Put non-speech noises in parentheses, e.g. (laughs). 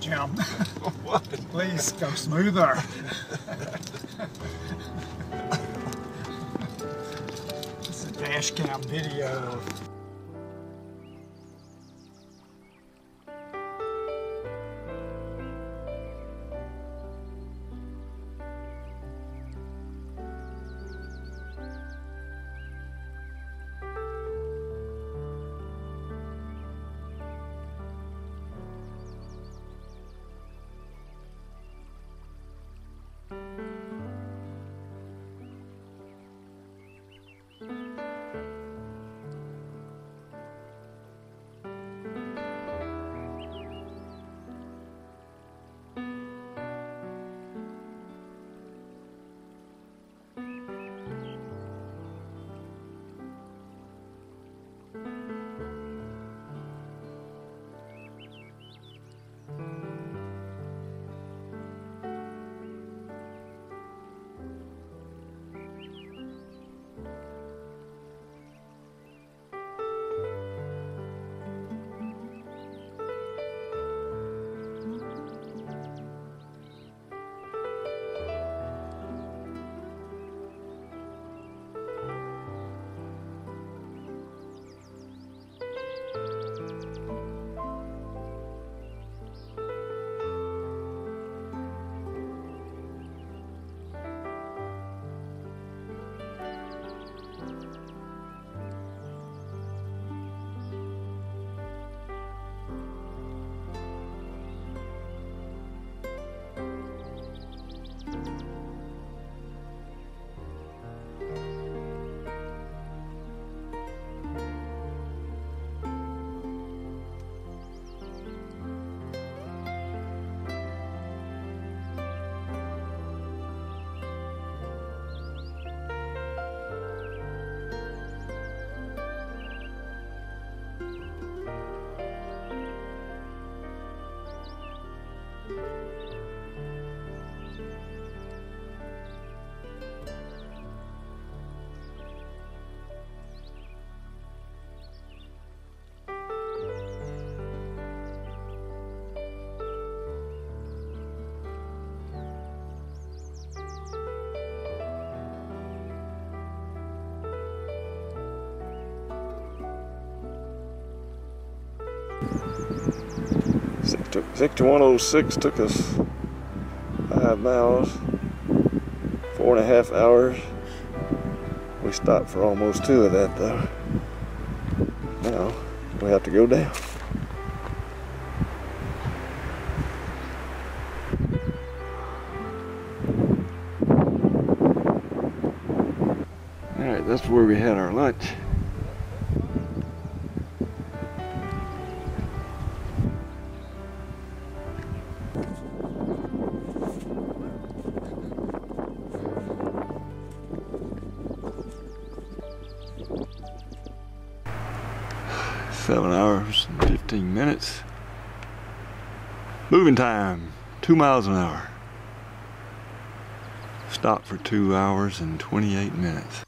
Jim, (laughs) please go smoother. (laughs) this is a dash cam video. Sector 106 took us five miles, four and a half hours. We stopped for almost two of that though. Now we have to go down. All right, that's where we had our lunch. Seven hours and 15 minutes. Moving time, two miles an hour. Stop for two hours and 28 minutes.